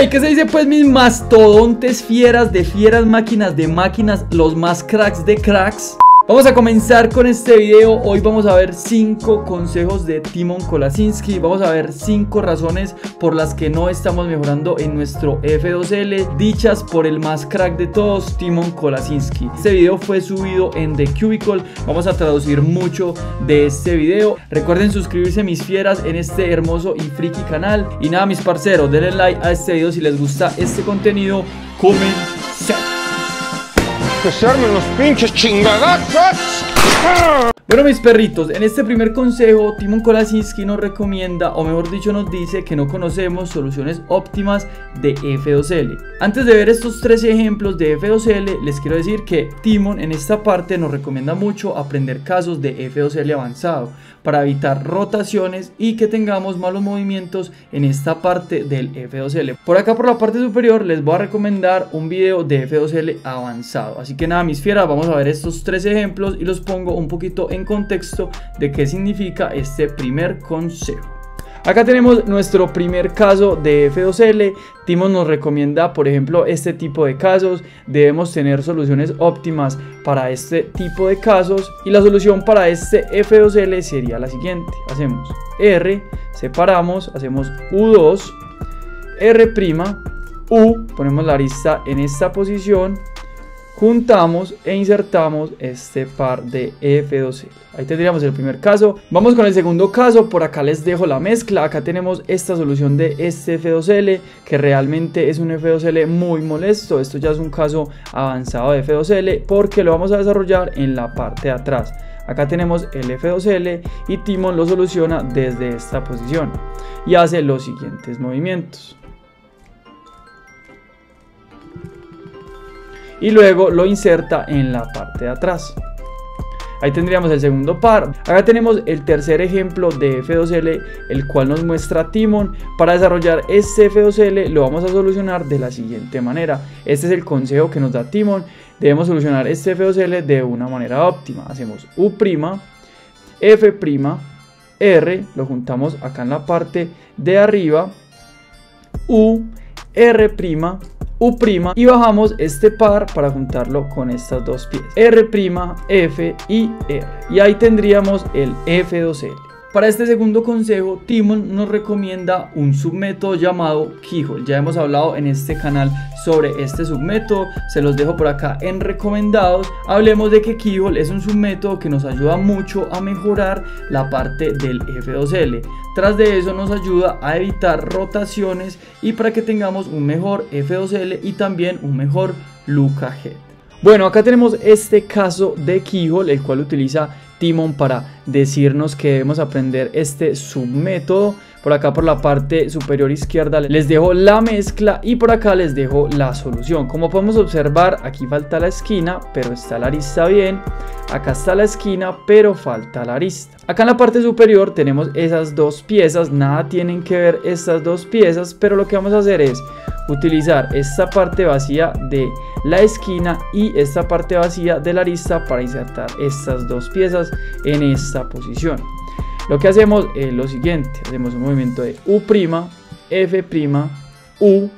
Hey, ¿qué se dice pues mis mastodontes fieras de fieras máquinas de máquinas, los más cracks de cracks? Vamos a comenzar con este video. Hoy vamos a ver 5 consejos de Timon Kolasinski. Vamos a ver 5 razones por las que no estamos mejorando en nuestro F2L, dichas por el más crack de todos, Timon Kolasinski. Este video fue subido en The Cubicle. Vamos a traducir mucho de este video. Recuerden suscribirse mis fieras en este hermoso y friki canal. Y nada, mis parceros, denle like a este video si les gusta este contenido. Comencemos que se armen los pinches chingadazos. Bueno mis perritos, en este primer consejo Timon Kolasinski nos recomienda, o mejor dicho nos dice que no conocemos soluciones óptimas de F2L. Antes de ver estos tres ejemplos de F2L, les quiero decir que Timon en esta parte nos recomienda mucho aprender casos de F2L avanzado para evitar rotaciones y que tengamos malos movimientos en esta parte del F2L. Por acá por la parte superior les voy a recomendar un video de F2L avanzado. Así que nada mis fieras, vamos a ver estos tres ejemplos y los pongo un poquito en contexto de qué significa este primer consejo. Acá tenemos nuestro primer caso de F2L. Timon nos recomienda, por ejemplo, este tipo de casos. Debemos tener soluciones óptimas para este tipo de casos. Y la solución para este F2L sería la siguiente. Hacemos R, separamos, hacemos U2, R', U, ponemos la arista en esta posición, juntamos e insertamos este par de F2L. Ahí tendríamos el primer caso. Vamos con el segundo caso. Por acá les dejo la mezcla. Acá tenemos esta solución de este F2L que realmente es un F2L muy molesto. Esto ya es un caso avanzado de F2L porque lo vamos a desarrollar en la parte de atrás. Acá tenemos el F2L y Timon lo soluciona desde esta posición y hace los siguientes movimientos. Y luego lo inserta en la parte de atrás. Ahí tendríamos el segundo par. Acá tenemos el tercer ejemplo de F2L, el cual nos muestra Timon. Para desarrollar este F2L lo vamos a solucionar de la siguiente manera. Este es el consejo que nos da Timon. Debemos solucionar este F2L de una manera óptima. Hacemos U', F', R, lo juntamos acá en la parte de arriba, U, R', U' y bajamos este par para juntarlo con estas dos piezas. R', F y R. Y ahí tendríamos el F2L para este segundo consejo, Timon nos recomienda un submétodo llamado Keyhole. Ya hemos hablado en este canal sobre este submétodo, se los dejo por acá en recomendados. Hablemos de que Keyhole es un submétodo que nos ayuda mucho a mejorar la parte del F2L. Tras de eso nos ayuda a evitar rotaciones y para que tengamos un mejor F2L y también un mejor Luca Head. Bueno, acá tenemos este caso de Keyhole, el cual utiliza Timon para decirnos que debemos aprender este submétodo. Por acá por la parte superior izquierda les dejo la mezcla y por acá les dejo la solución. Como podemos observar, aquí falta la esquina, pero está la arista bien. Acá está la esquina, pero falta la arista. Acá en la parte superior tenemos esas dos piezas. Nada tienen que ver estas dos piezas, pero lo que vamos a hacer es utilizar esta parte vacía de la esquina y esta parte vacía de la arista para insertar estas dos piezas en esta posición. Lo que hacemos es lo siguiente, hacemos un movimiento de U', F', U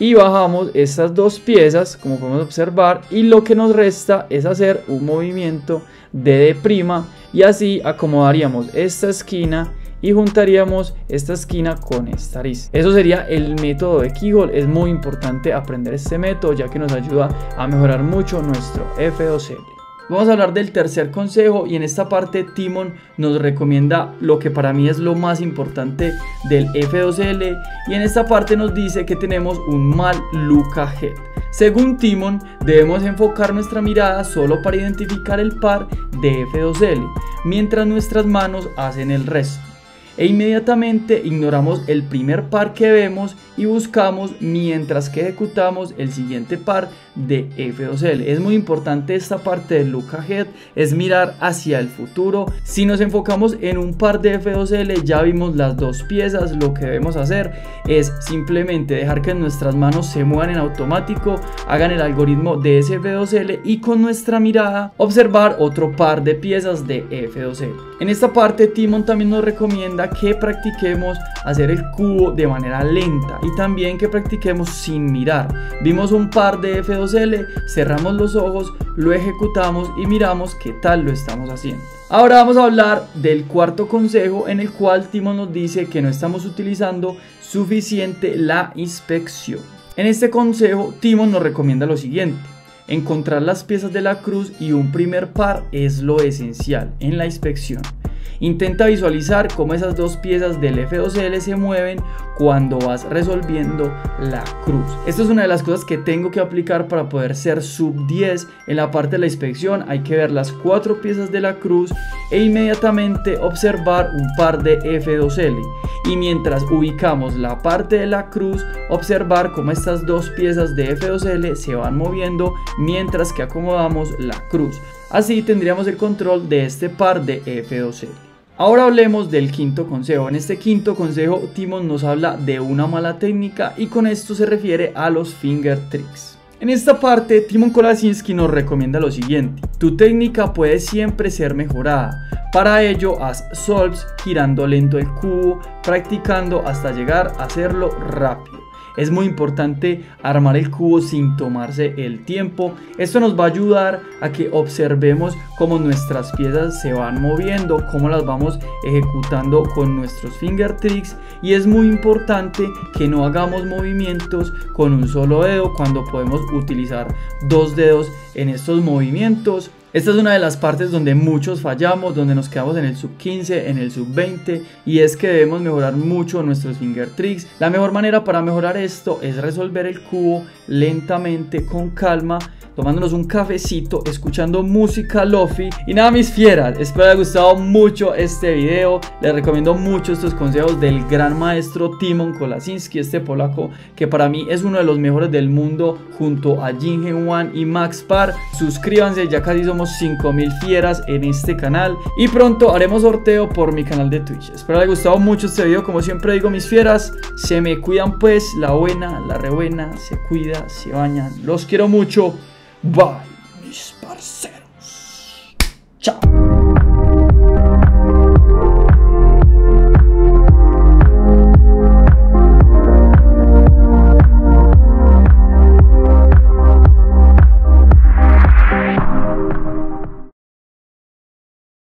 y bajamos estas dos piezas como podemos observar y lo que nos resta es hacer un movimiento de D' y así acomodaríamos esta esquina y juntaríamos esta esquina con esta arista. Eso sería el método de Keyhole. Es muy importante aprender este método ya que nos ayuda a mejorar mucho nuestro F2L. Vamos a hablar del tercer consejo y en esta parte Timon nos recomienda lo que para mí es lo más importante del F2L y en esta parte nos dice que tenemos un mal Luca Head. Según Timon, debemos enfocar nuestra mirada solo para identificar el par de F2L, mientras nuestras manos hacen el resto e inmediatamente ignoramos el primer par que vemos y buscamos mientras que ejecutamos el siguiente par de F2L. Es muy importante esta parte de look ahead, es mirar hacia el futuro. Si nos enfocamos en un par de F2L, ya vimos las dos piezas, lo que debemos hacer es simplemente dejar que nuestras manos se muevan en automático, hagan el algoritmo de ese F2L y con nuestra mirada observar otro par de piezas de F2L. En esta parte Timon también nos recomienda que practiquemos hacer el cubo de manera lenta y también que practiquemos sin mirar. Vimos un par de F2L, cerramos los ojos, lo ejecutamos y miramos qué tal lo estamos haciendo. Ahora vamos a hablar del cuarto consejo en el cual Timo nos dice que no estamos utilizando suficiente la inspección. En este consejo, Timo nos recomienda lo siguiente. Encontrar las piezas de la cruz y un primer par es lo esencial en la inspección. Intenta visualizar cómo esas dos piezas del F2L se mueven cuando vas resolviendo la cruz. Esto es una de las cosas que tengo que aplicar para poder ser sub 10 en la parte de la inspección. Hay que ver las cuatro piezas de la cruz e inmediatamente observar un par de F2L. Y mientras ubicamos la parte de la cruz, observar cómo estas dos piezas de F2L se van moviendo mientras que acomodamos la cruz. Así tendríamos el control de este par de F2L. Ahora hablemos del quinto consejo. En este quinto consejo, Timon nos habla de una mala técnica y con esto se refiere a los finger tricks. En esta parte, Timon Kolasinski nos recomienda lo siguiente. Tu técnica puede siempre ser mejorada. Para ello, haz solves girando lento el cubo, practicando hasta llegar a hacerlo rápido. Es muy importante armar el cubo sin tomarse el tiempo. Esto nos va a ayudar a que observemos cómo nuestras piezas se van moviendo, cómo las vamos ejecutando con nuestros finger tricks y es muy importante que no hagamos movimientos con un solo dedo cuando podemos utilizar dos dedos en estos movimientos esta es una de las partes donde muchos fallamos, donde nos quedamos en el sub 15, en el sub 20 y es que debemos mejorar mucho nuestros finger tricks. La mejor manera para mejorar esto es resolver el cubo lentamente, con calma tomándonos un cafecito, escuchando música lofi. Y nada, mis fieras, espero les haya gustado mucho este video. Les recomiendo mucho estos consejos del gran maestro Timon Kolasinski, este polaco que para mí es uno de los mejores del mundo, junto a Jingen Wan y Max Par. Suscríbanse, ya casi somos logramos 5000 fieras en este canal y pronto haremos sorteo por mi canal de Twitch. Espero les haya gustado mucho este video, como siempre digo mis fieras, se me cuidan pues, la buena, la rebuena, se cuida, se bañan, los quiero mucho, bye mis parceros, chao.